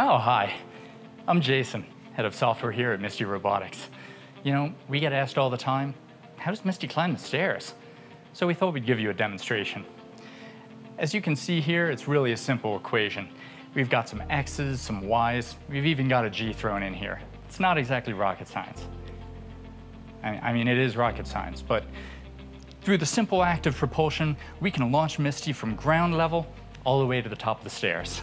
Oh, hi. I'm Jason, head of software here at Misty Robotics. You know, we get asked all the time, how does Misty climb the stairs? So we thought we'd give you a demonstration. As you can see here, it's really a simple equation. We've got some x's, some y's, we've even got a g thrown in here. It's not exactly rocket science. I mean, it is rocket science, but through the simple act of propulsion, we can launch Misty from ground level all the way to the top of the stairs.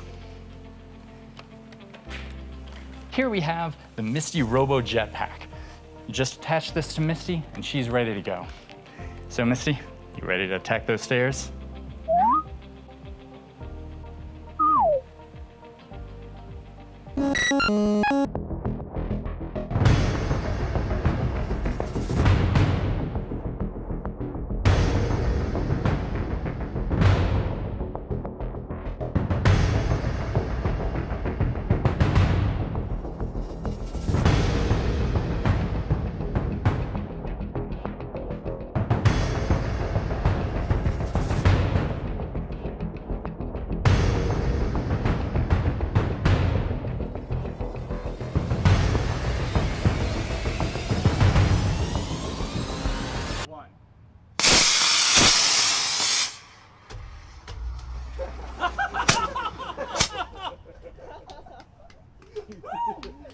Here we have the Misty Robo Jetpack. You just attach this to Misty and she's ready to go. So Misty, you ready to attack those stairs? Woo!